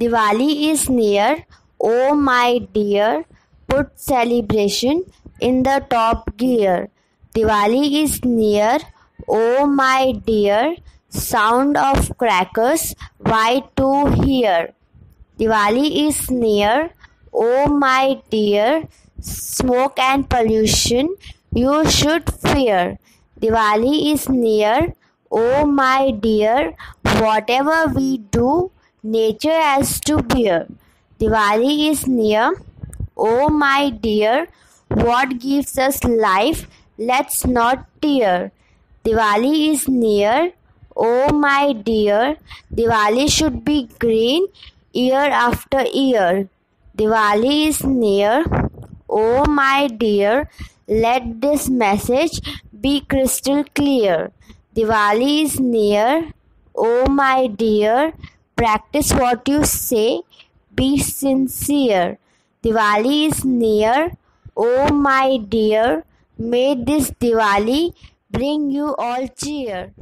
Diwali is near, oh my dear, put celebration in the top gear. Diwali is near, oh my dear, sound of crackers why to hear. Diwali is near, oh my dear, smoke and pollution you should fear. Diwali is near, oh my dear, whatever we do, nature has to bear. Diwali is near, oh my dear, what gives us life, let's not tear. Diwali is near, oh my dear, Diwali should be green year after year. Diwali is near, oh my dear, let this message be crystal clear. Diwali is near, oh my dear, practice what you say, be sincere. Diwali is near, oh my dear, may this Diwali bring you all cheer.